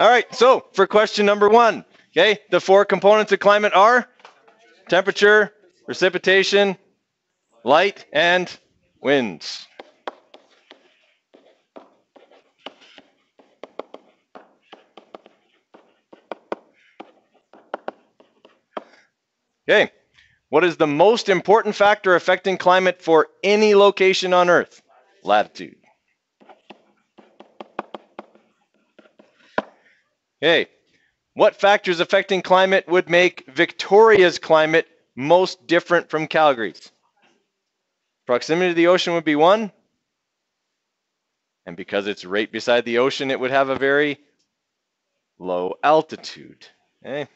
All right, so for question number one, okay, the four components of climate are temperature, precipitation, light, and winds. Okay, what is the most important factor affecting climate for any location on Earth? Latitude. Okay, what factors affecting climate would make Victoria's climate most different from Calgary's? Proximity to the ocean would be one. And because it's right beside the ocean, it would have a very low altitude. Okay.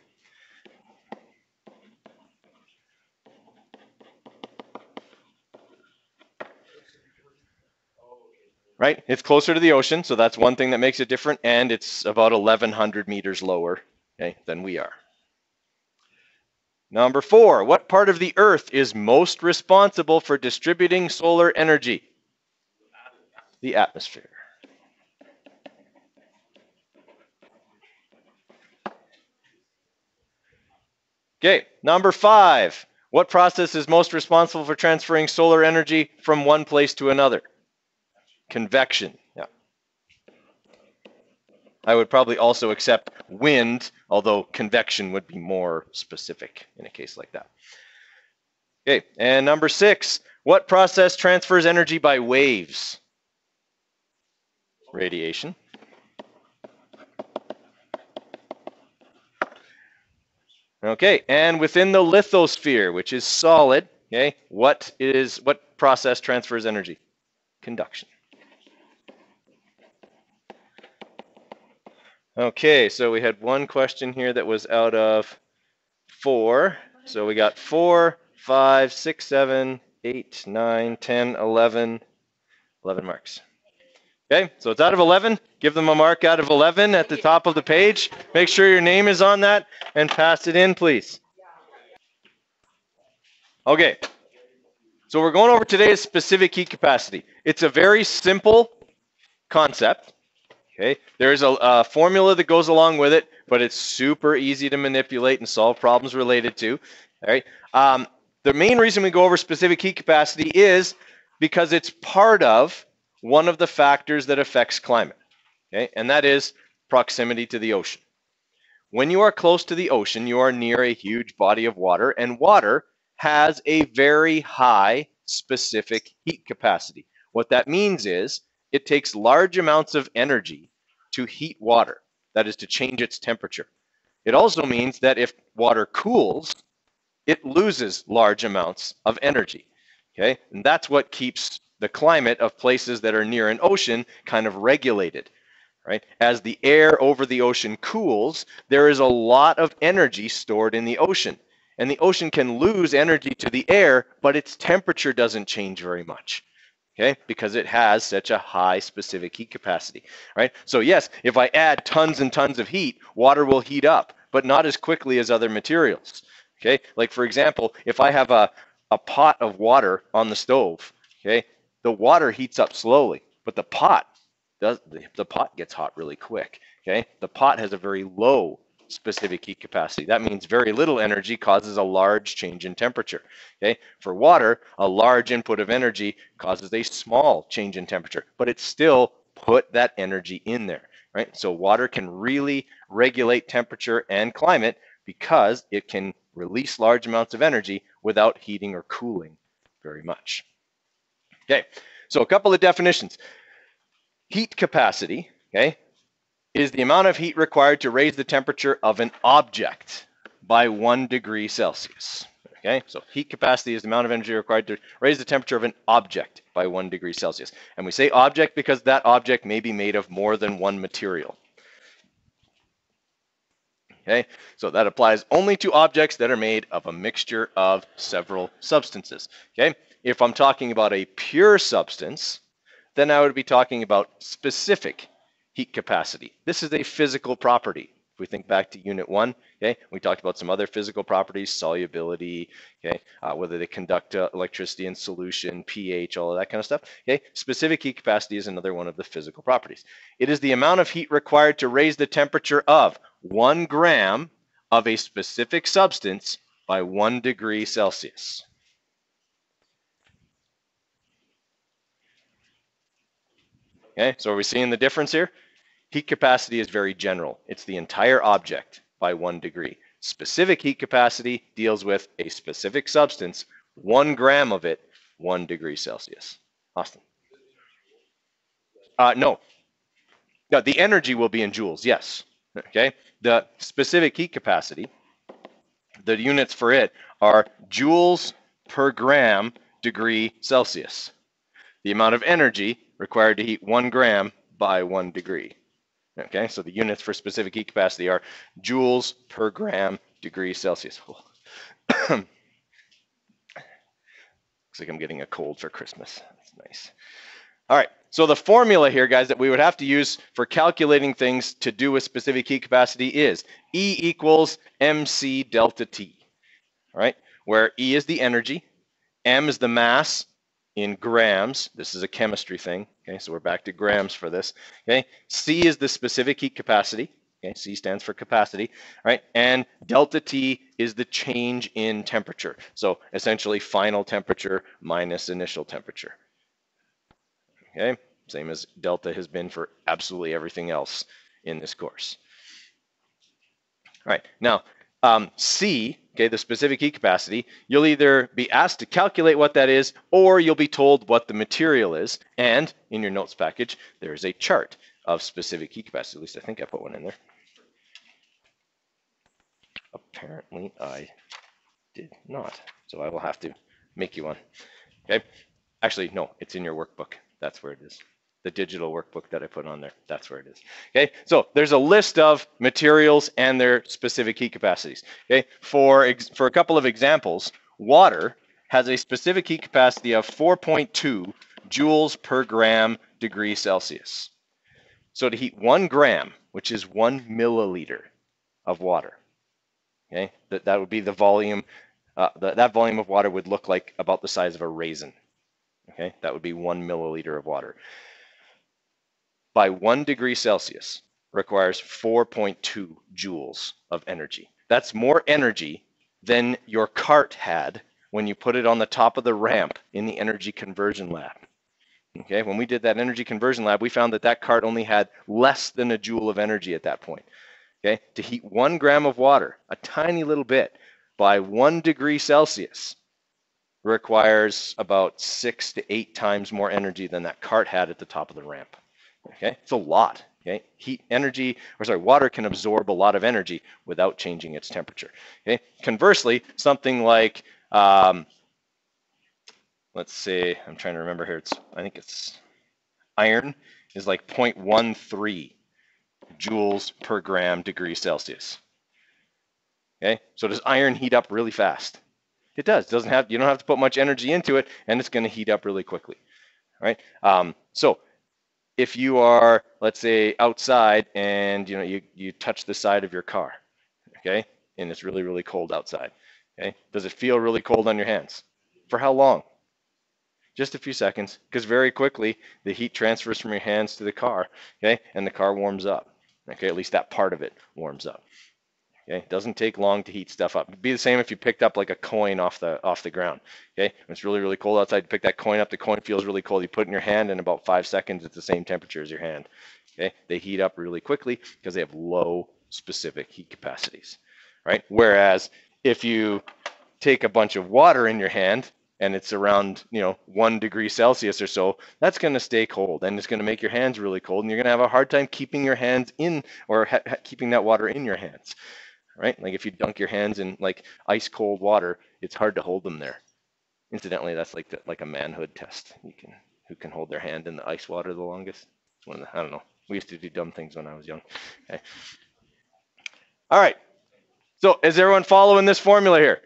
Right? It's closer to the ocean, so that's one thing that makes it different, and it's about 1,100 meters lower okay, than we are. Number four, what part of the Earth is most responsible for distributing solar energy? The atmosphere. Okay, number five, what process is most responsible for transferring solar energy from one place to another? Convection, yeah. I would probably also accept wind, although convection would be more specific in a case like that. Okay, and number six, what process transfers energy by waves? Radiation. Okay, and within the lithosphere, which is solid, okay, what is what process transfers energy? Conduction. Okay, so we had one question here that was out of four. So we got four, five, six, seven, eight, nine, 10, 11, 11 marks. Okay, so it's out of 11. Give them a mark out of 11 at the top of the page. Make sure your name is on that and pass it in, please. Okay, so we're going over today's specific heat capacity. It's a very simple concept. Okay, there's a, a, formula that goes along with it, but it's super easy to manipulate and solve problems related to. All right. Um, the main reason we go over specific heat capacity is because it's part of one of the factors that affects climate. Okay, and that is proximity to the ocean. When you are close to the ocean, you are near a huge body of water, and water has a very high specific heat capacity. What that means is it takes large amounts of energy to heat water, that is to change its temperature. It also means that if water cools, it loses large amounts of energy. Okay, and that's what keeps the climate of places that are near an ocean kind of regulated. Right? As the air over the ocean cools, there is a lot of energy stored in the ocean. And the ocean can lose energy to the air, but its temperature doesn't change very much okay? Because it has such a high specific heat capacity right? So yes if i add tons and tons of heat water will heat up but not as quickly as other materials okay? Like for example if i have a, a pot of water on the stove okay? The water heats up slowly but the pot does the, the pot gets hot really quick okay? The pot has a very low specific heat capacity. That means very little energy causes a large change in temperature. Okay? For water, a large input of energy causes a small change in temperature, but it still put that energy in there, right? So water can really regulate temperature and climate because it can release large amounts of energy without heating or cooling very much. Okay, so a couple of definitions. Heat capacity, okay, is the amount of heat required to raise the temperature of an object by one degree Celsius. Okay, so heat capacity is the amount of energy required to raise the temperature of an object by one degree Celsius. And we say object because that object may be made of more than one material. Okay, so that applies only to objects that are made of a mixture of several substances. Okay, if I'm talking about a pure substance, then I would be talking about specific heat capacity. This is a physical property. If we think back to unit one, okay, we talked about some other physical properties, solubility, okay, uh, whether they conduct uh, electricity in solution, pH, all of that kind of stuff. Okay, specific heat capacity is another one of the physical properties. It is the amount of heat required to raise the temperature of one gram of a specific substance by one degree Celsius. Okay, so are we seeing the difference here? Heat capacity is very general. It's the entire object by one degree. Specific heat capacity deals with a specific substance, one gram of it, one degree Celsius. Austin. Uh, no. No, the energy will be in joules, yes. Okay. The specific heat capacity, the units for it are joules per gram degree Celsius. The amount of energy required to heat one gram by one degree. Okay, so the units for specific heat capacity are joules per gram degree Celsius. Looks like I'm getting a cold for Christmas. That's nice. All right, so the formula here, guys, that we would have to use for calculating things to do with specific heat capacity is E equals mc delta T. All right, where E is the energy, m is the mass, in grams. This is a chemistry thing. Okay, so we're back to grams for this. Okay, C is the specific heat capacity. Okay, C stands for capacity, right? And delta T is the change in temperature. So essentially final temperature minus initial temperature. Okay, same as delta has been for absolutely everything else in this course. All right, now um, C, okay, the specific heat capacity, you'll either be asked to calculate what that is or you'll be told what the material is. And in your notes package, there is a chart of specific heat capacity. At least I think I put one in there. Apparently I did not. So I will have to make you one. Okay. Actually, no, it's in your workbook. That's where it is the digital workbook that I put on there. That's where it is. Okay, so there's a list of materials and their specific heat capacities. Okay, for, for a couple of examples, water has a specific heat capacity of 4.2 joules per gram degree Celsius. So to heat one gram, which is one milliliter of water, okay, that, that would be the volume, uh, the, that volume of water would look like about the size of a raisin. Okay, that would be one milliliter of water by one degree Celsius requires 4.2 joules of energy. That's more energy than your cart had when you put it on the top of the ramp in the energy conversion lab. Okay, when we did that energy conversion lab, we found that that cart only had less than a joule of energy at that point. Okay, to heat one gram of water, a tiny little bit, by one degree Celsius requires about six to eight times more energy than that cart had at the top of the ramp. Okay, it's a lot. Okay, heat, energy, or sorry, water can absorb a lot of energy without changing its temperature. Okay, conversely, something like, um, let's see, I'm trying to remember here. It's I think it's iron is like 0.13 joules per gram degree Celsius. Okay, so does iron heat up really fast? It does. Doesn't have you don't have to put much energy into it, and it's going to heat up really quickly. All right. Um, so if you are, let's say, outside and you know you, you touch the side of your car, okay, and it's really, really cold outside. Okay, does it feel really cold on your hands? For how long? Just a few seconds, because very quickly the heat transfers from your hands to the car, okay, and the car warms up. Okay, at least that part of it warms up. Okay, it doesn't take long to heat stuff up. It'd be the same if you picked up like a coin off the off the ground. Okay, when it's really really cold outside, you pick that coin up. The coin feels really cold. You put it in your hand, in about five seconds, it's the same temperature as your hand. Okay, they heat up really quickly because they have low specific heat capacities, right? Whereas if you take a bunch of water in your hand and it's around you know one degree Celsius or so, that's going to stay cold and it's going to make your hands really cold, and you're going to have a hard time keeping your hands in or keeping that water in your hands right? Like if you dunk your hands in like ice cold water, it's hard to hold them there. Incidentally, that's like the, like a manhood test. You can who can hold their hand in the ice water the longest. It's one of the, I don't know. We used to do dumb things when I was young. Okay. All right. So is everyone following this formula here?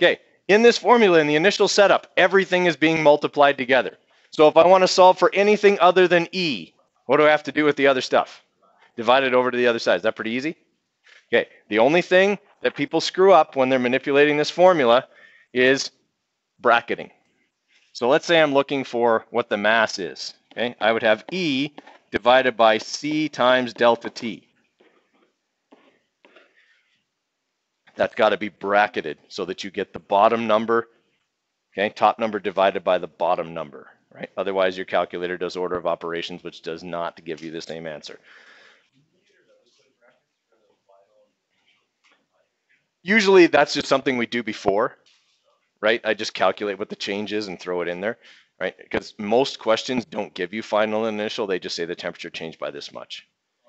Okay. In this formula, in the initial setup, everything is being multiplied together. So if I want to solve for anything other than E, what do I have to do with the other stuff? Divide it over to the other side. Is that pretty easy? Okay, the only thing that people screw up when they're manipulating this formula is bracketing. So let's say I'm looking for what the mass is. Okay, I would have E divided by C times delta T. That's got to be bracketed so that you get the bottom number, okay, top number divided by the bottom number, right? Otherwise, your calculator does order of operations, which does not give you the same answer. Usually that's just something we do before, right? I just calculate what the change is and throw it in there, right? Because most questions don't give you final and initial, they just say the temperature changed by this much.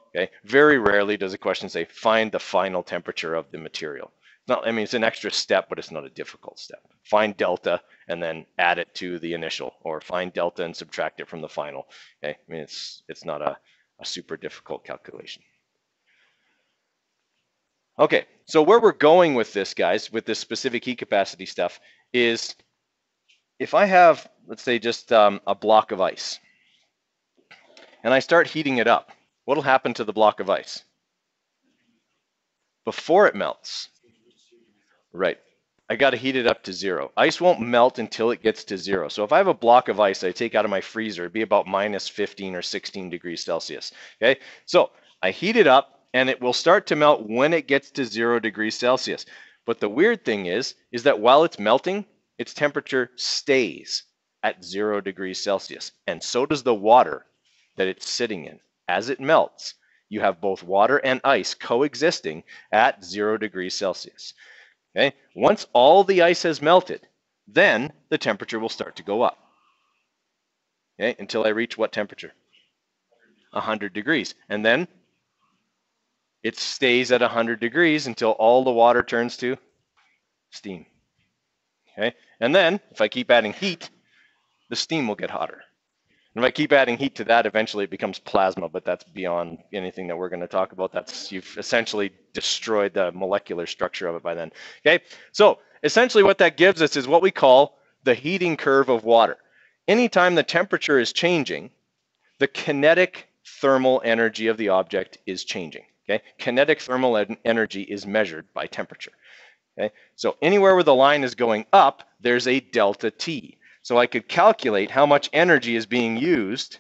Okay, very rarely does a question say find the final temperature of the material. Not, I mean, it's an extra step, but it's not a difficult step. Find delta and then add it to the initial, or find delta and subtract it from the final. Okay, I mean, it's it's not a, a super difficult calculation. Okay, so where we're going with this, guys, with this specific heat capacity stuff, is if I have, let's say, just um, a block of ice, and I start heating it up, what'll happen to the block of ice? Before it melts, right, I got to heat it up to zero. Ice won't melt until it gets to zero. So if I have a block of ice I take out of my freezer, it'd be about minus 15 or 16 degrees Celsius. Okay, so I heat it up, and it will start to melt when it gets to zero degrees Celsius. But the weird thing is, is that while it's melting, its temperature stays at zero degrees Celsius. And so does the water that it's sitting in. As it melts, you have both water and ice coexisting at zero degrees Celsius. Okay? Once all the ice has melted, then the temperature will start to go up. Okay? Until I reach what temperature? 100 degrees. And then it stays at 100 degrees until all the water turns to steam. Okay? And then, if I keep adding heat, the steam will get hotter. And if I keep adding heat to that, eventually it becomes plasma, but that's beyond anything that we're going to talk about. That's you've essentially destroyed the molecular structure of it by then. Okay? So, essentially what that gives us is what we call the heating curve of water. Anytime the temperature is changing, the kinetic thermal energy of the object is changing. Okay? Kinetic thermal en energy is measured by temperature. Okay? So anywhere where the line is going up, there's a delta T. So I could calculate how much energy is being used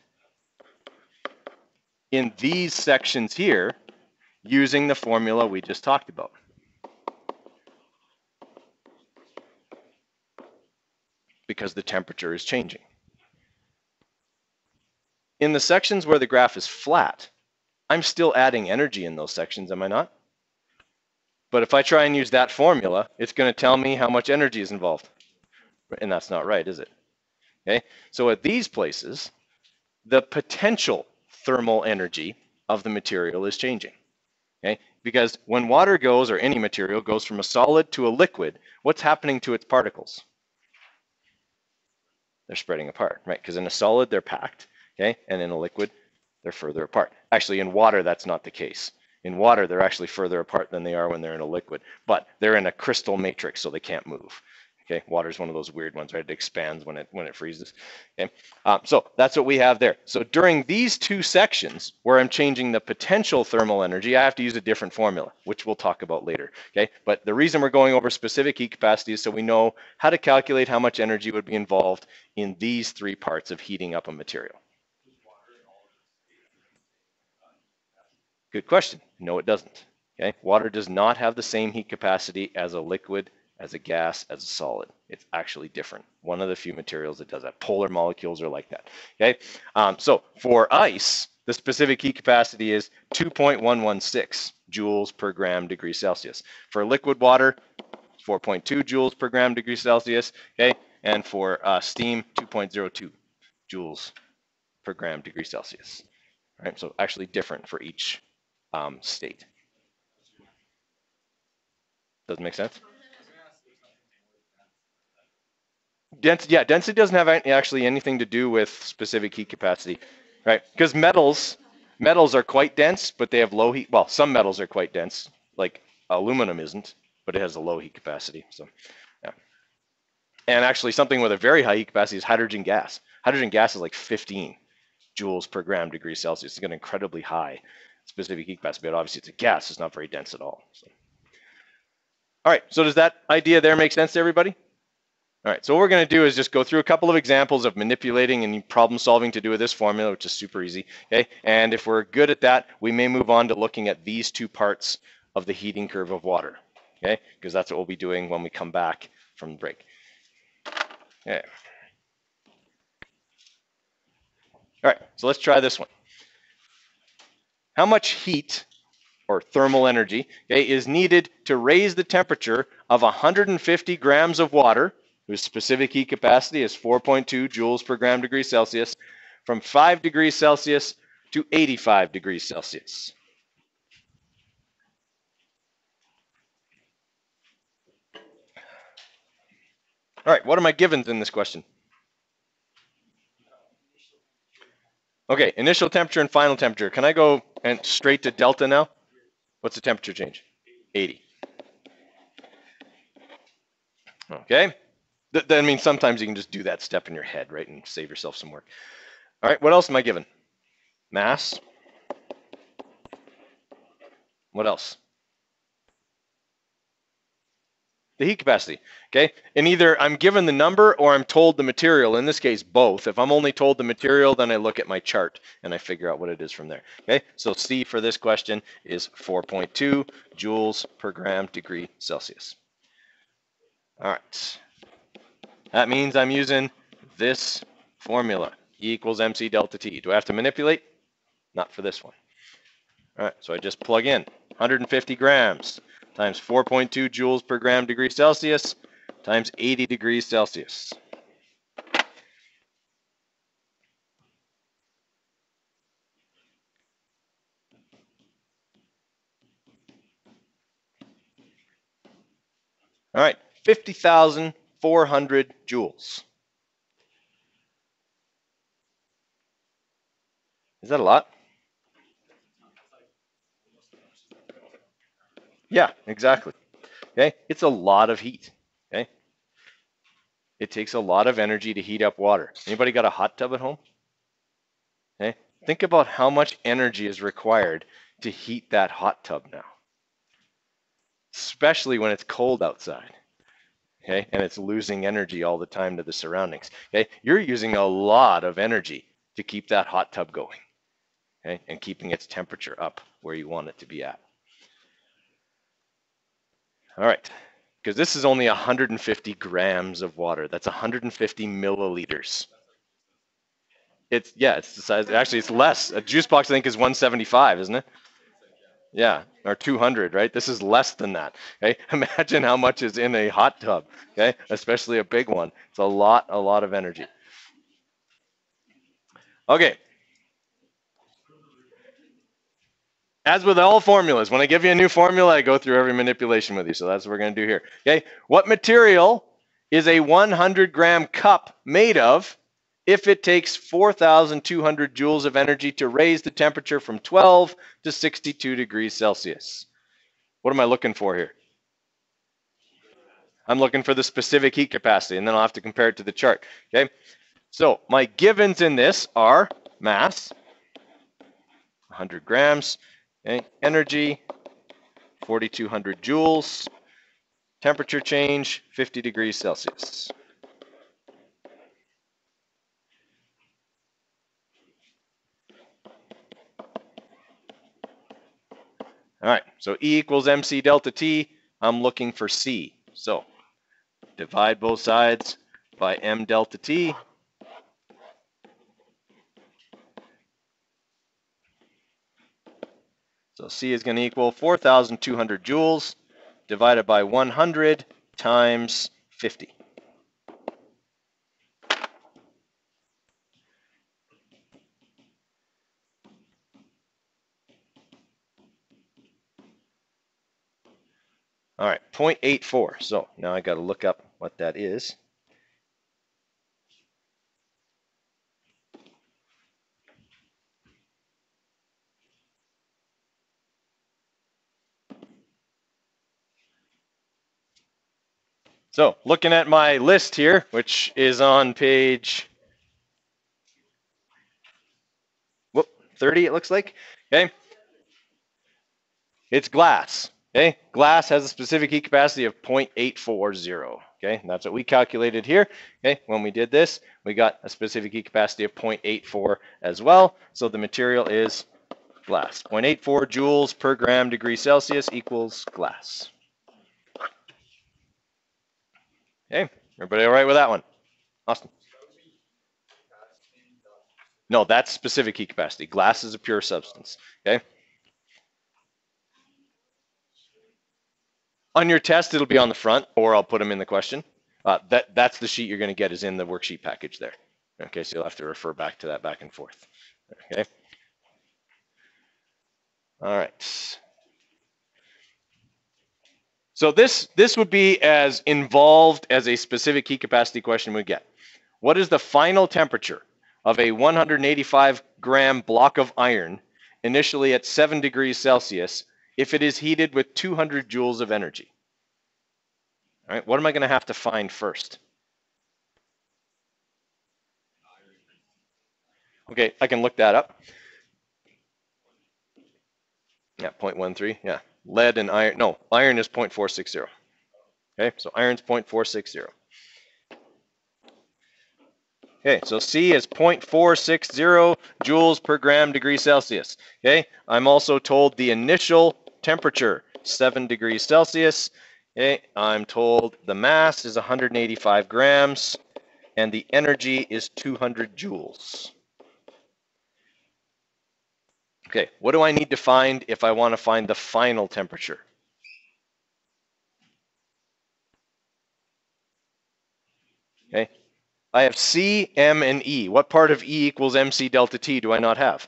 in these sections here using the formula we just talked about. Because the temperature is changing. In the sections where the graph is flat, I'm still adding energy in those sections, am I not? But if I try and use that formula, it's going to tell me how much energy is involved. And that's not right, is it? Okay, so at these places, the potential thermal energy of the material is changing. Okay, because when water goes, or any material goes from a solid to a liquid, what's happening to its particles? They're spreading apart, right? Because in a solid, they're packed, okay, and in a liquid, they're further apart. Actually, in water, that's not the case. In water, they're actually further apart than they are when they're in a liquid, but they're in a crystal matrix, so they can't move. Okay, water is one of those weird ones, right? It expands when it when it freezes. Okay, um, so that's what we have there. So during these two sections where I'm changing the potential thermal energy, I have to use a different formula, which we'll talk about later. Okay, but the reason we're going over specific heat capacity is so we know how to calculate how much energy would be involved in these three parts of heating up a material. Good question. No, it doesn't. Okay, water does not have the same heat capacity as a liquid, as a gas, as a solid. It's actually different. One of the few materials that does that. Polar molecules are like that. Okay, um, so for ice, the specific heat capacity is 2.116 joules per gram degree Celsius. For liquid water, 4.2 joules per gram degree Celsius. Okay, and for uh, steam, 2.02 joules per gram degree Celsius. All right, so actually different for each um, state. Does it make sense? Density, yeah, density doesn't have actually anything to do with specific heat capacity, right? Because metals, metals are quite dense, but they have low heat. Well, some metals are quite dense, like aluminum isn't, but it has a low heat capacity. So, yeah. And actually, something with a very high heat capacity is hydrogen gas. Hydrogen gas is like 15 joules per gram degree Celsius. It's got incredibly high. Specific heat capacity, but obviously it's a gas. It's not very dense at all. So. All right, so does that idea there make sense to everybody? All right, so what we're going to do is just go through a couple of examples of manipulating and problem solving to do with this formula, which is super easy. Okay, and if we're good at that, we may move on to looking at these two parts of the heating curve of water. Okay, because that's what we'll be doing when we come back from the break. Okay. All right, so let's try this one. How much heat or thermal energy okay, is needed to raise the temperature of 150 grams of water whose specific heat capacity is 4.2 joules per gram degree Celsius from 5 degrees Celsius to 85 degrees Celsius. All right, what are my givens in this question? Okay, initial temperature and final temperature. Can I go and straight to delta now? What's the temperature change? 80. Okay. Th that means sometimes you can just do that step in your head, right, and save yourself some work. All right, what else am I given? Mass. What else? The heat capacity, okay? And either I'm given the number or I'm told the material, in this case, both. If I'm only told the material, then I look at my chart and I figure out what it is from there, okay? So C for this question is 4.2 joules per gram degree Celsius. All right. That means I'm using this formula, E equals mc delta T. Do I have to manipulate? Not for this one. All right, so I just plug in 150 grams times 4.2 joules per gram degree Celsius times 80 degrees Celsius. All right, 50,400 joules. Is that a lot? Yeah, exactly. Okay, it's a lot of heat. Okay, it takes a lot of energy to heat up water. Anybody got a hot tub at home? Okay, think about how much energy is required to heat that hot tub now, especially when it's cold outside. Okay, and it's losing energy all the time to the surroundings. Okay, you're using a lot of energy to keep that hot tub going. Okay, and keeping its temperature up where you want it to be at. All right, because this is only 150 grams of water. That's 150 milliliters. It's yeah, it's the size. Actually, it's less. A juice box I think is 175, isn't it? Yeah, or 200, right? This is less than that. Okay, imagine how much is in a hot tub. Okay, especially a big one. It's a lot, a lot of energy. Okay, As with all formulas, when I give you a new formula, I go through every manipulation with you. So that's what we're going to do here. Okay. What material is a 100 gram cup made of if it takes 4,200 joules of energy to raise the temperature from 12 to 62 degrees Celsius? What am I looking for here? I'm looking for the specific heat capacity, and then I'll have to compare it to the chart. Okay. So my givens in this are mass, 100 grams, Okay, energy, 4,200 joules. Temperature change, 50 degrees Celsius. All right, so E equals mc delta T. I'm looking for C. So divide both sides by m delta T. So C is going to equal 4,200 joules divided by 100 times 50. All right, 0.84. So now I got to look up what that is. So looking at my list here, which is on page whoop, 30, it looks like. Okay. It's glass. Okay, glass has a specific heat capacity of 0.840. Okay, and that's what we calculated here. Okay, when we did this, we got a specific heat capacity of 0.84 as well. So the material is glass. 0.84 joules per gram degree Celsius equals glass. Okay, everybody all right with that one? Austin? No, that's specific heat capacity. Glass is a pure substance. Okay. On your test, it'll be on the front, or I'll put them in the question. Uh, that that's the sheet you're going to get is in the worksheet package there. Okay, so you'll have to refer back to that back and forth. Okay. All right. So this this would be as involved as a specific heat capacity question would get. What is the final temperature of a 185 gram block of iron initially at 7 degrees Celsius if it is heated with 200 joules of energy. All right, what am I going to have to find first? Okay, I can look that up. Yeah, 0.13. Yeah, lead and iron. No, iron is 0.460. Okay, so iron's 0.460. Okay, so C is 0.460 joules per gram degree Celsius. Okay, I'm also told the initial temperature, 7 degrees Celsius. Okay, I'm told the mass is 185 grams and the energy is 200 joules. Okay, what do I need to find if I want to find the final temperature? Okay, I have C, M, and E. What part of E equals MC delta T do I not have?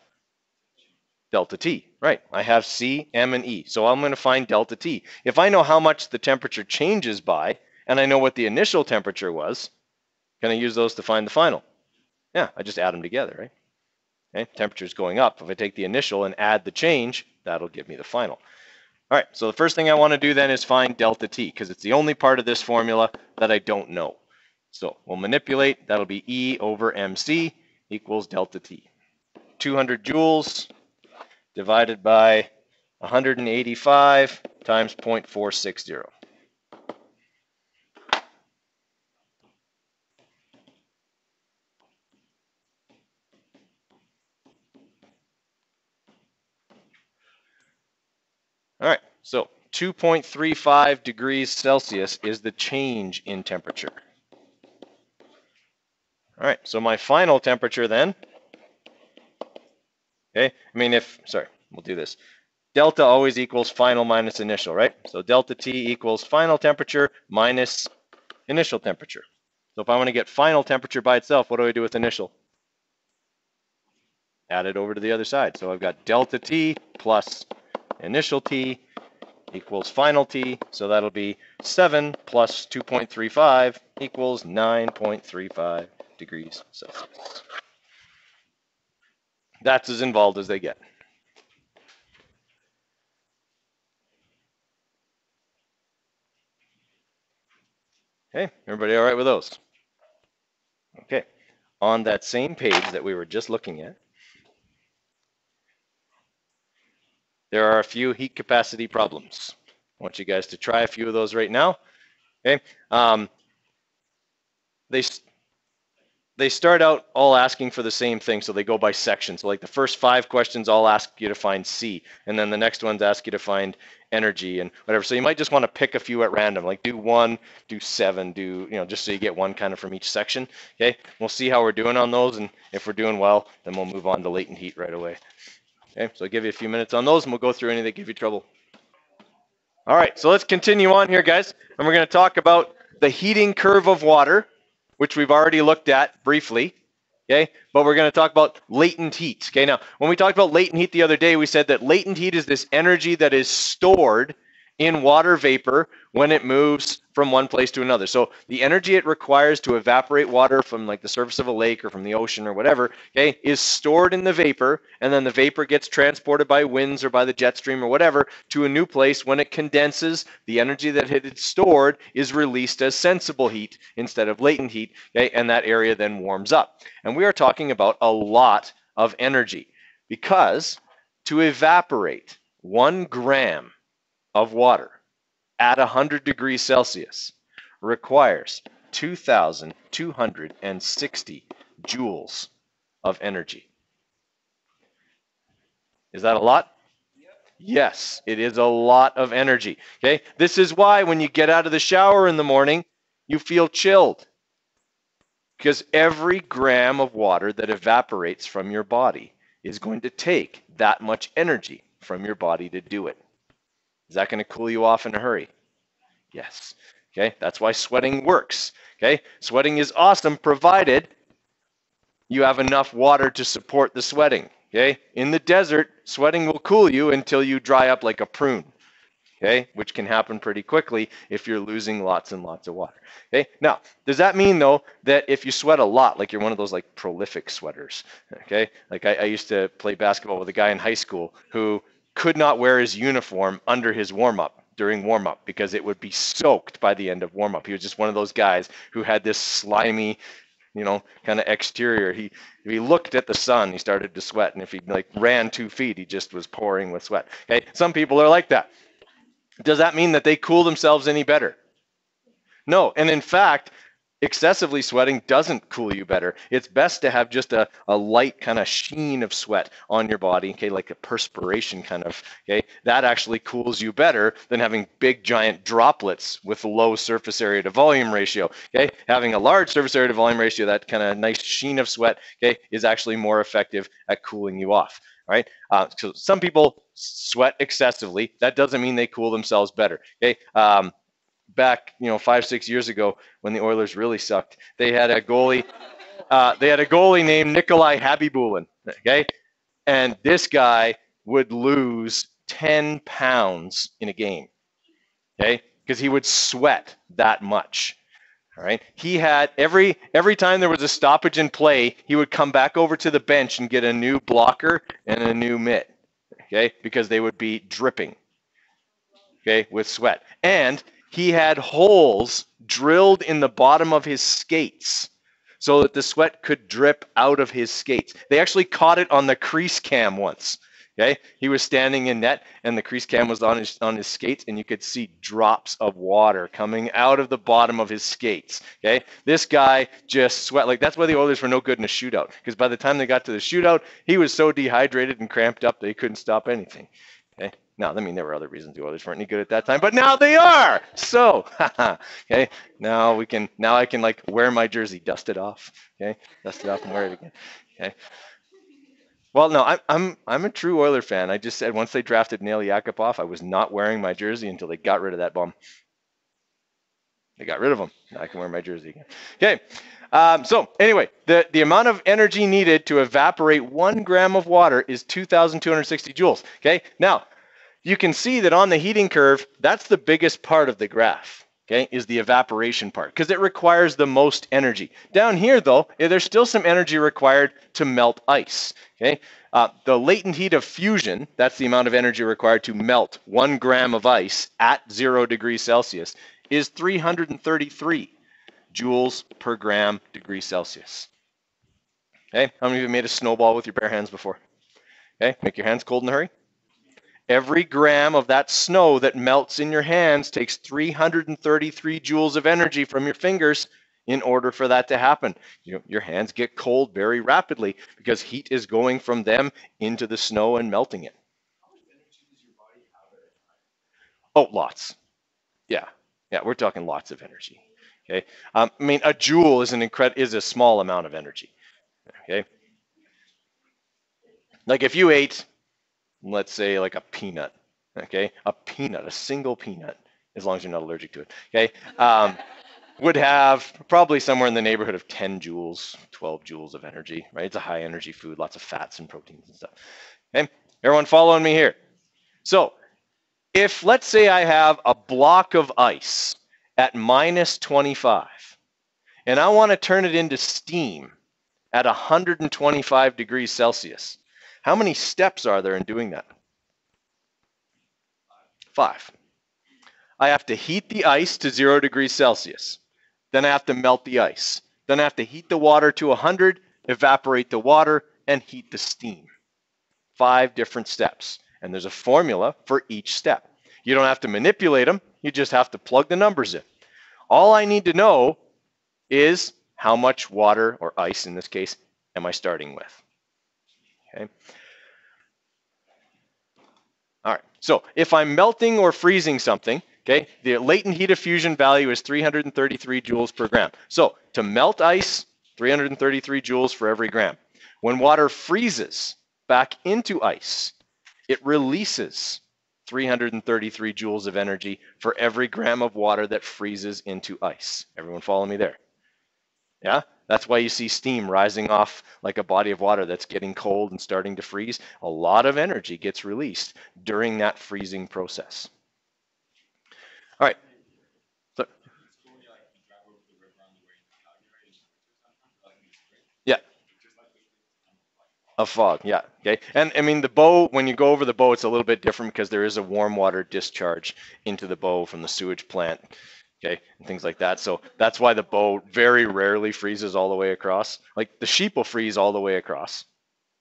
Delta T, right. I have C, M, and E. So I'm going to find delta T. If I know how much the temperature changes by, and I know what the initial temperature was, can I use those to find the final? Yeah, I just add them together, right? Okay, temperature is going up. If I take the initial and add the change, that'll give me the final. All right, so the first thing I want to do then is find delta T, because it's the only part of this formula that I don't know. So we'll manipulate. That'll be E over MC equals delta T. 200 joules divided by 185 times 0.460. All right, so 2.35 degrees Celsius is the change in temperature. All right, so my final temperature then, okay, I mean if, sorry, we'll do this. Delta always equals final minus initial, right? So delta T equals final temperature minus initial temperature. So if I want to get final temperature by itself, what do I do with initial? Add it over to the other side. So I've got delta T plus initial T equals final T. So that'll be 7 plus 2.35 equals 9.35 degrees Celsius. That's as involved as they get. Okay, everybody all right with those? Okay, on that same page that we were just looking at, there are a few heat capacity problems. I want you guys to try a few of those right now. Okay, um, they they start out all asking for the same thing, so they go by section. So like the first five questions all ask you to find C, and then the next ones ask you to find energy and whatever. So you might just want to pick a few at random, like do one, do seven, do, you know, just so you get one kind of from each section. Okay, we'll see how we're doing on those, and if we're doing well, then we'll move on to latent heat right away. Okay, so I'll give you a few minutes on those, and we'll go through any that give you trouble. All right, so let's continue on here, guys, and we're going to talk about the heating curve of water which we've already looked at briefly. Okay, but we're going to talk about latent heat. Okay, now when we talked about latent heat the other day, we said that latent heat is this energy that is stored in water vapor when it moves from one place to another. So the energy it requires to evaporate water from like the surface of a lake or from the ocean or whatever, okay, is stored in the vapor, and then the vapor gets transported by winds or by the jet stream or whatever to a new place. When it condenses, the energy that it had stored is released as sensible heat instead of latent heat, okay, and that area then warms up. And we are talking about a lot of energy because to evaporate one gram of water at 100 degrees Celsius requires 2,260 joules of energy. Is that a lot? Yes, it is a lot of energy. Okay, this is why when you get out of the shower in the morning, you feel chilled. Because every gram of water that evaporates from your body is going to take that much energy from your body to do it. Is that going to cool you off in a hurry? Yes. Okay, that's why sweating works. Okay, sweating is awesome provided you have enough water to support the sweating. Okay, in the desert, sweating will cool you until you dry up like a prune. Okay, which can happen pretty quickly if you're losing lots and lots of water. Okay, now, does that mean though that if you sweat a lot, like you're one of those like prolific sweaters? Okay, like I, I used to play basketball with a guy in high school who could not wear his uniform under his warm up during warm up because it would be soaked by the end of warm up. He was just one of those guys who had this slimy, you know, kind of exterior. He if he looked at the sun, he started to sweat, and if he like ran two feet, he just was pouring with sweat. Okay, some people are like that. Does that mean that they cool themselves any better? No, and in fact, excessively sweating doesn't cool you better. It's best to have just a, a light kind of sheen of sweat on your body, okay, like a perspiration kind of, okay? That actually cools you better than having big giant droplets with a low surface area to volume ratio, okay? Having a large surface area to volume ratio, that kind of nice sheen of sweat, okay, is actually more effective at cooling you off. Right? Uh, so some people sweat excessively. That doesn't mean they cool themselves better. Okay. Um, back, you know, five six years ago when the Oilers really sucked, they had a goalie. Uh, they had a goalie named Nikolai Khabibulin. Okay, and this guy would lose 10 pounds in a game. Okay, because he would sweat that much. All right. He had every every time there was a stoppage in play, he would come back over to the bench and get a new blocker and a new mitt. Okay, because they would be dripping. Okay, with sweat. And he had holes drilled in the bottom of his skates so that the sweat could drip out of his skates. They actually caught it on the crease cam once. Okay, he was standing in net, and the crease cam was on his on his skates, and you could see drops of water coming out of the bottom of his skates. Okay, this guy just sweat like that's why the Oilers were no good in a shootout because by the time they got to the shootout, he was so dehydrated and cramped up that he couldn't stop anything. Okay, now I mean there were other reasons the Oilers weren't any good at that time, but now they are. So, okay, now we can now I can like wear my jersey, dust it off. Okay, dust it off and wear it again. Okay. Well, no, I'm I'm I'm a true Oiler fan. I just said once they drafted Nail Yakupov, I was not wearing my jersey until they got rid of that bum. They got rid of him. Now I can wear my jersey again. Okay. Um, so anyway, the, the amount of energy needed to evaporate one gram of water is 2,260 joules. Okay. Now you can see that on the heating curve, that's the biggest part of the graph okay, is the evaporation part because it requires the most energy. Down here, though, there's still some energy required to melt ice. Okay, uh, the latent heat of fusion, that's the amount of energy required to melt one gram of ice at zero degrees Celsius, is 333 joules per gram degree Celsius. Okay, how many of you made a snowball with your bare hands before? Okay, make your hands cold in a hurry. Every gram of that snow that melts in your hands takes 333 joules of energy from your fingers in order for that to happen. You know, your hands get cold very rapidly because heat is going from them into the snow and melting it. Oh, lots. Yeah, yeah, we're talking lots of energy. Okay, um, I mean a joule is an is a small amount of energy. Okay, like if you ate let's say like a peanut, okay, a peanut, a single peanut, as long as you're not allergic to it, okay, um, would have probably somewhere in the neighborhood of 10 joules, 12 joules of energy, right? It's a high energy food, lots of fats and proteins and stuff. Okay, everyone following me here? So, if let's say I have a block of ice at minus 25, and I want to turn it into steam at 125 degrees Celsius, how many steps are there in doing that? Five. I have to heat the ice to zero degrees Celsius. Then I have to melt the ice. Then I have to heat the water to 100, evaporate the water, and heat the steam. Five different steps. And there's a formula for each step. You don't have to manipulate them, you just have to plug the numbers in. All I need to know is how much water, or ice in this case, am I starting with? Okay. All right, so if I'm melting or freezing something, okay, the latent heat of fusion value is 333 joules per gram. So to melt ice, 333 joules for every gram. When water freezes back into ice, it releases 333 joules of energy for every gram of water that freezes into ice. Everyone follow me there? Yeah? That's why you see steam rising off like a body of water that's getting cold and starting to freeze. A lot of energy gets released during that freezing process. All right. Yeah. A fog, yeah. Okay. And I mean, the bow, when you go over the bow, it's a little bit different because there is a warm water discharge into the bow from the sewage plant okay, and things like that. So that's why the bow very rarely freezes all the way across. Like the sheep will freeze all the way across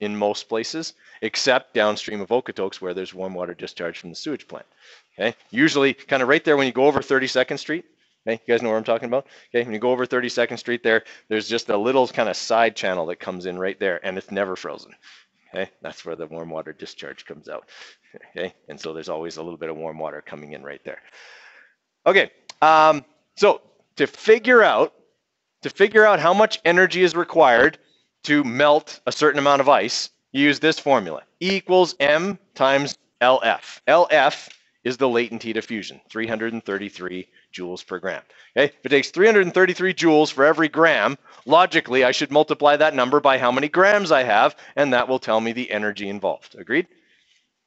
in most places, except downstream of Okotoks where there's warm water discharge from the sewage plant. Okay, usually kind of right there when you go over 32nd Street. Okay, you guys know what I'm talking about? Okay, when you go over 32nd Street there, there's just a little kind of side channel that comes in right there, and it's never frozen. Okay, that's where the warm water discharge comes out. Okay, and so there's always a little bit of warm water coming in right there. Okay, um, so to figure out to figure out how much energy is required to melt a certain amount of ice, you use this formula. E equals m times LF. LF is the latent heat of fusion, 333 joules per gram. Okay? If it takes 333 joules for every gram, logically I should multiply that number by how many grams I have, and that will tell me the energy involved. Agreed?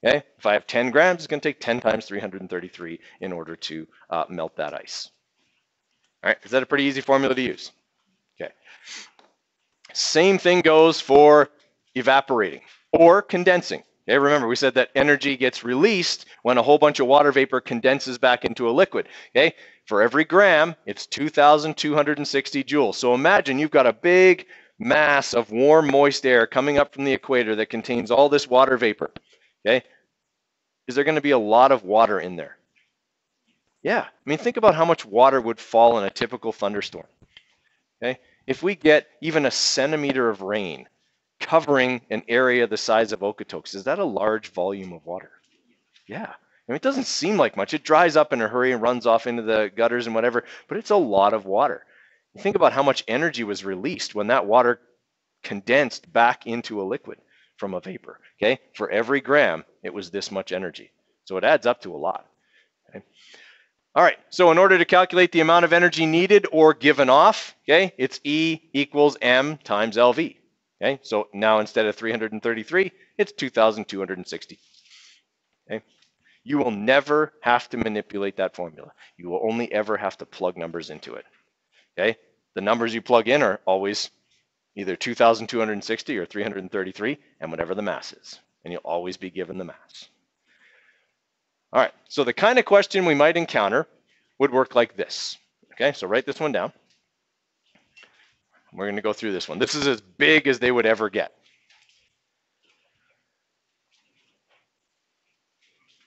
Okay, if I have 10 grams, it's going to take 10 times 333 in order to uh, melt that ice. All right, is that a pretty easy formula to use? Okay. Same thing goes for evaporating or condensing. Okay, remember we said that energy gets released when a whole bunch of water vapor condenses back into a liquid. Okay, for every gram, it's 2,260 joules. So imagine you've got a big mass of warm, moist air coming up from the equator that contains all this water vapor. Okay, is there going to be a lot of water in there? Yeah. I mean, think about how much water would fall in a typical thunderstorm. Okay? If we get even a centimeter of rain covering an area the size of Okotoks, is that a large volume of water? Yeah. I mean, it doesn't seem like much. It dries up in a hurry and runs off into the gutters and whatever, but it's a lot of water. Think about how much energy was released when that water condensed back into a liquid from a vapor. Okay, for every gram, it was this much energy. So it adds up to a lot. Okay? All right, so in order to calculate the amount of energy needed or given off, okay, it's E equals M times LV. Okay, so now instead of 333, it's 2,260. Okay, you will never have to manipulate that formula. You will only ever have to plug numbers into it. Okay, the numbers you plug in are always either 2,260 or 333, and whatever the mass is. And you'll always be given the mass. All right, so the kind of question we might encounter would work like this. Okay, so write this one down. We're going to go through this one. This is as big as they would ever get.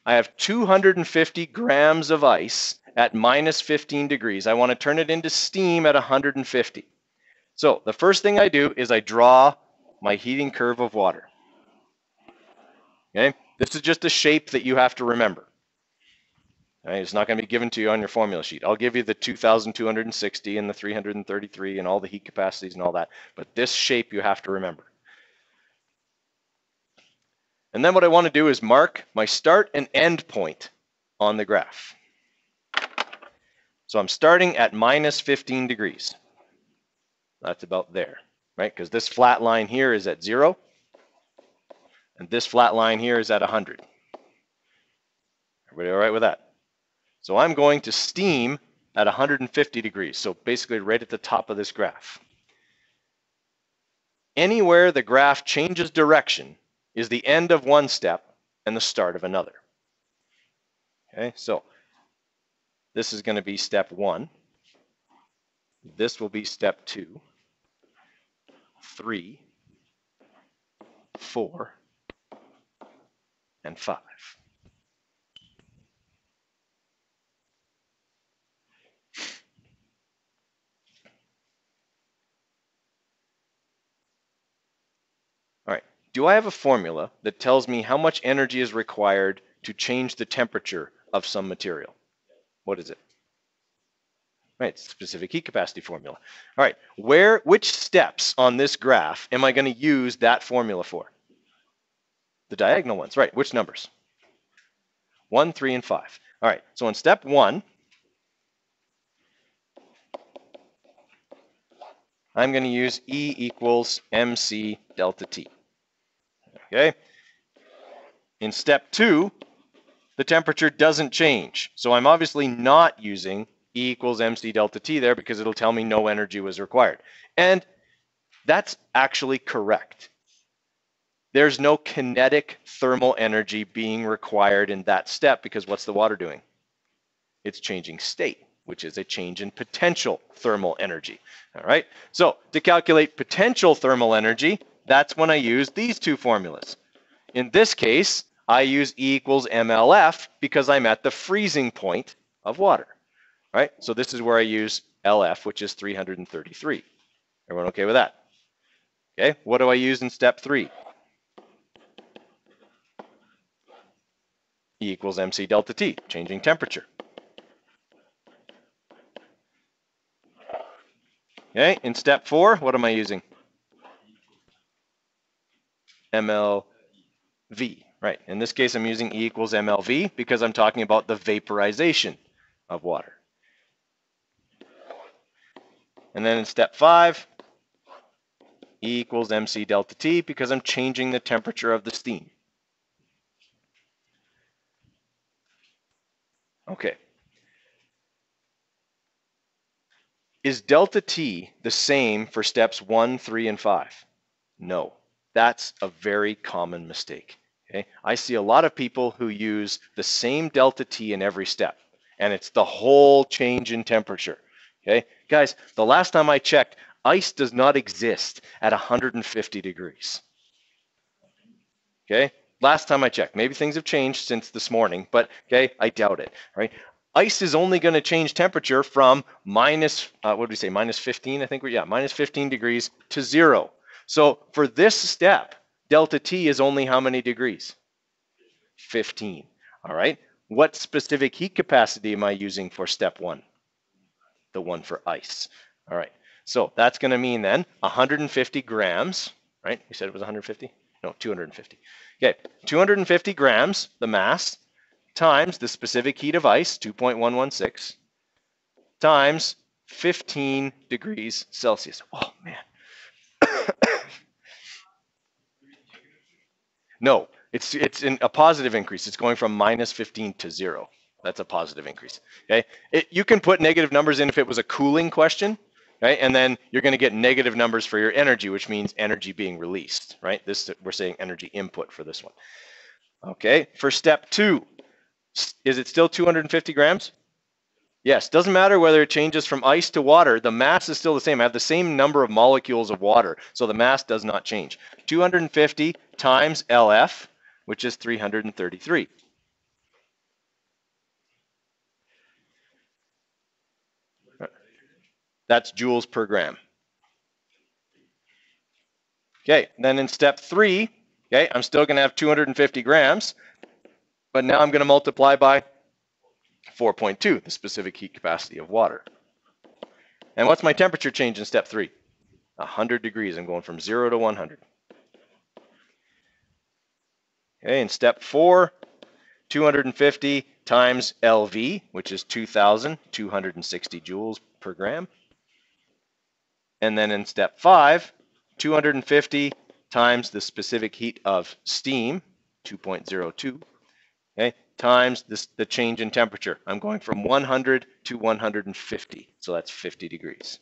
I have 250 grams of ice at minus 15 degrees. I want to turn it into steam at 150. So the first thing I do is I draw my heating curve of water. Okay, this is just a shape that you have to remember. Right? It's not going to be given to you on your formula sheet. I'll give you the 2,260 and the 333 and all the heat capacities and all that, but this shape you have to remember. And then what I want to do is mark my start and end point on the graph. So I'm starting at minus 15 degrees. That's about there, right? Because this flat line here is at zero, and this flat line here is at 100. Everybody all right with that? So I'm going to steam at 150 degrees, so basically right at the top of this graph. Anywhere the graph changes direction is the end of one step and the start of another. Okay, so this is going to be step one. This will be step two three, four, and 5. All right, do I have a formula that tells me how much energy is required to change the temperature of some material? What is it? Right, specific heat capacity formula. All right, where, which steps on this graph am I going to use that formula for? The diagonal ones, right, which numbers? 1, 3, and 5. All right, so in step 1, I'm going to use E equals mc delta T. Okay? In step 2, the temperature doesn't change. So I'm obviously not using E equals mc delta T there because it'll tell me no energy was required. And that's actually correct. There's no kinetic thermal energy being required in that step because what's the water doing? It's changing state, which is a change in potential thermal energy. All right, so to calculate potential thermal energy, that's when I use these two formulas. In this case, I use E equals MLF because I'm at the freezing point of water. Right, so this is where I use LF, which is 333. Everyone okay with that? Okay, what do I use in step three? E equals mc delta T, changing temperature. Okay, in step four, what am I using? MLV, right? In this case, I'm using E equals MLV because I'm talking about the vaporization of water. And then in step five, E equals mc delta T because I'm changing the temperature of the steam. Okay. Is delta t the same for steps 1, 3, and 5? No. That's a very common mistake. Okay? I see a lot of people who use the same delta t in every step, and it's the whole change in temperature. Okay? Guys, the last time I checked, ice does not exist at 150 degrees. Okay? Last time I checked, maybe things have changed since this morning, but okay, I doubt it. Right? Ice is only going to change temperature from minus, uh, what did we say, minus 15, I think we, yeah, minus 15 degrees to zero. So for this step, delta T is only how many degrees? 15. All right. What specific heat capacity am I using for step one? The one for ice. All right. So that's going to mean then 150 grams, right? We said it was 150? No, 250. Okay, 250 grams, the mass, times the specific heat of ice, 2.116, times 15 degrees Celsius. Oh, man. no, it's, it's in a positive increase. It's going from minus 15 to zero. That's a positive increase. Okay, it, you can put negative numbers in if it was a cooling question, right? And then you're going to get negative numbers for your energy, which means energy being released, right? This we're saying energy input for this one. Okay, for step two, is it still 250 grams? Yes, doesn't matter whether it changes from ice to water, the mass is still the same. I have the same number of molecules of water, so the mass does not change. 250 times LF, which is 333. That's joules per gram. Okay, then in step three, okay, I'm still going to have 250 grams, but now I'm going to multiply by 4.2, the specific heat capacity of water. And what's my temperature change in step three? 100 degrees. I'm going from 0 to 100. Okay, in step four, 250 times LV, which is 2,260 joules per gram. And then in step five, 250 times the specific heat of steam, 2.02, okay, times this, the change in temperature. I'm going from 100 to 150, so that's 50 degrees.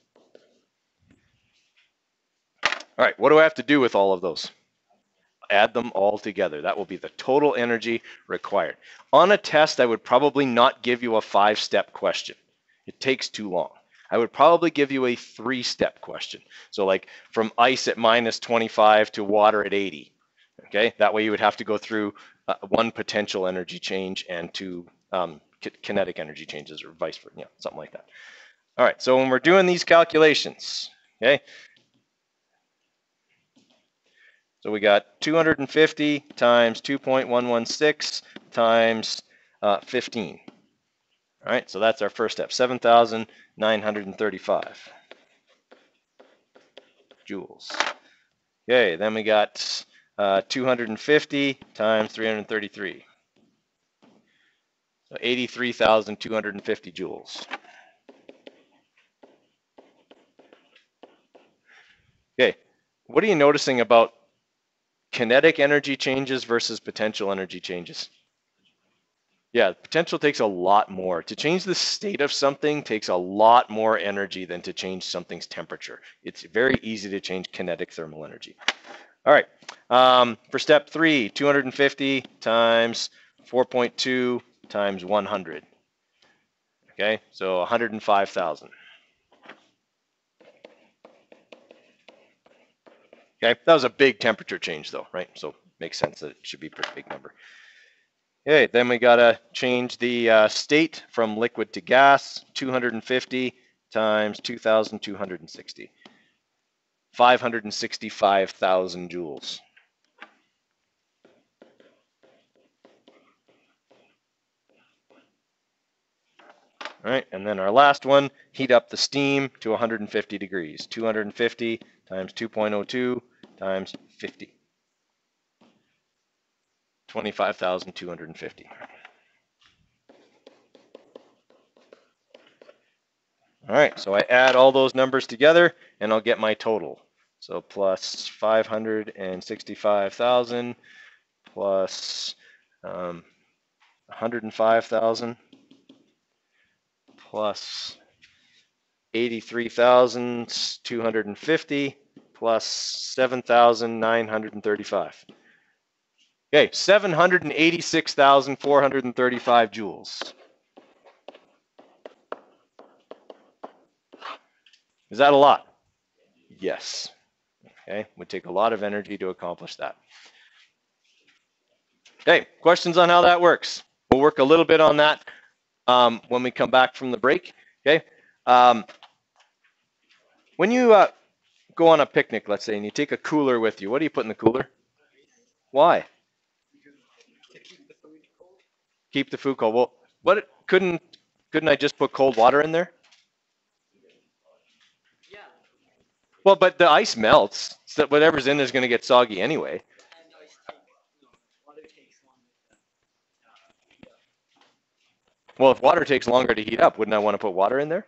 All right, what do I have to do with all of those? Add them all together. That will be the total energy required. On a test, I would probably not give you a five-step question. It takes too long. I would probably give you a three step question. So, like from ice at minus 25 to water at 80. Okay, that way you would have to go through uh, one potential energy change and two um, kinetic energy changes or vice versa, yeah, something like that. All right, so when we're doing these calculations, okay, so we got 250 times 2.116 times uh, 15. All right, so that's our first step, 7,935 joules. Okay, then we got uh, 250 times 333. So 83,250 joules. Okay, what are you noticing about kinetic energy changes versus potential energy changes? Yeah, potential takes a lot more. To change the state of something takes a lot more energy than to change something's temperature. It's very easy to change kinetic thermal energy. All right, um, for step three, 250 times 4.2 times 100. Okay, so 105,000. Okay, that was a big temperature change though, right? So makes sense that it should be a pretty big number. Okay, then we gotta change the uh, state from liquid to gas, 250 times 2,260. 565,000 joules. All right, and then our last one, heat up the steam to 150 degrees. 250 times 2.02 times 50. 25,250. All right, so I add all those numbers together and I'll get my total. So plus 565,000 plus um, 105,000 plus 83,250 plus 7,935. Okay, 786,435 joules. Is that a lot? Yes. Okay, would take a lot of energy to accomplish that. Okay, questions on how that works? We'll work a little bit on that um, when we come back from the break. Okay. Um, when you uh, go on a picnic, let's say, and you take a cooler with you, what do you put in the cooler? Why? Keep the food cold. Well, what couldn't couldn't I just put cold water in there? Yeah. Well, but the ice melts, so whatever's in there is going to get soggy anyway. Well, if water takes longer to heat up, wouldn't I want to put water in there?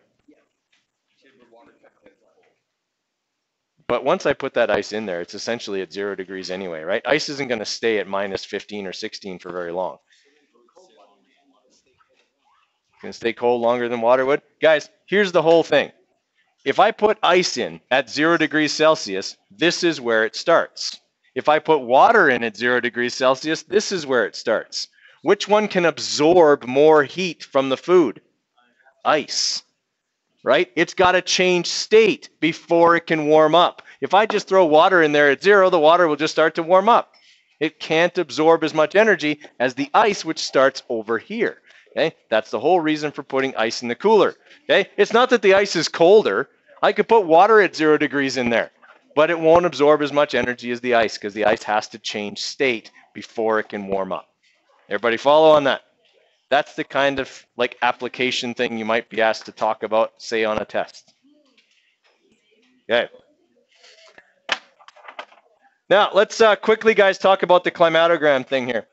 But once I put that ice in there, it's essentially at zero degrees anyway, right? Ice isn't going to stay at minus 15 or 16 for very long. Can stay cold longer than water would. Guys, here's the whole thing. If I put ice in at zero degrees Celsius, this is where it starts. If I put water in at zero degrees Celsius, this is where it starts. Which one can absorb more heat from the food? Ice, right? It's got to change state before it can warm up. If I just throw water in there at zero, the water will just start to warm up. It can't absorb as much energy as the ice, which starts over here. Okay, that's the whole reason for putting ice in the cooler. Okay, it's not that the ice is colder. I could put water at zero degrees in there, but it won't absorb as much energy as the ice because the ice has to change state before it can warm up. Everybody follow on that? That's the kind of like application thing you might be asked to talk about, say on a test. Okay. Now let's uh, quickly, guys, talk about the climatogram thing here.